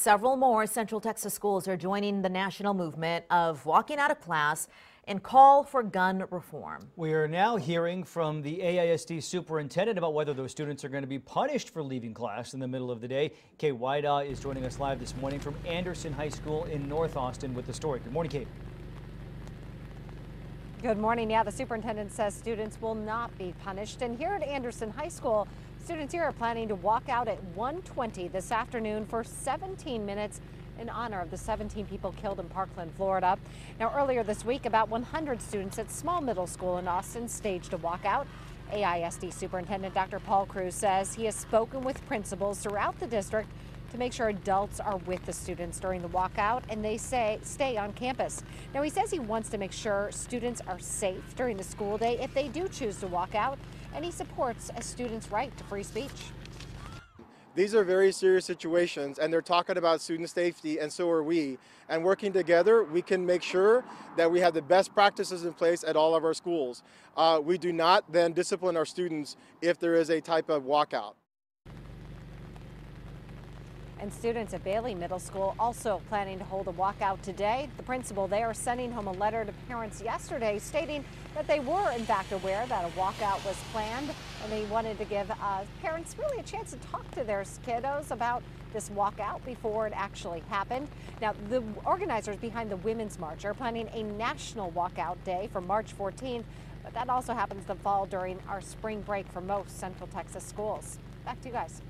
Several more Central Texas schools are joining the national movement of walking out of class and call for gun reform. We are now hearing from the AISD superintendent about whether those students are going to be punished for leaving class in the middle of the day. Kate Weidaw is joining us live this morning from Anderson High School in North Austin with the story. Good morning, Kate. Good morning. Yeah, the superintendent says students will not be punished. And here at Anderson High School, students here are planning to walk out at 1:20 this afternoon for 17 minutes in honor of the 17 people killed in Parkland, Florida. Now, earlier this week, about 100 students at Small Middle School in Austin staged a walkout. AISD Superintendent Dr. Paul Cruz says he has spoken with principals throughout the district to make sure adults are with the students during the walkout and they say stay on campus. Now he says he wants to make sure students are safe during the school day if they do choose to walk out and he supports a student's right to free speech. These are very serious situations and they're talking about student safety and so are we. And working together, we can make sure that we have the best practices in place at all of our schools. Uh, we do not then discipline our students if there is a type of walkout. And students at Bailey Middle School also planning to hold a walkout today. The principal there sending home a letter to parents yesterday stating that they were in fact aware that a walkout was planned and they wanted to give uh, parents really a chance to talk to their kiddos about this walkout before it actually happened. Now, the organizers behind the Women's March are planning a national walkout day for March 14th, but that also happens to fall during our spring break for most Central Texas schools. Back to you guys.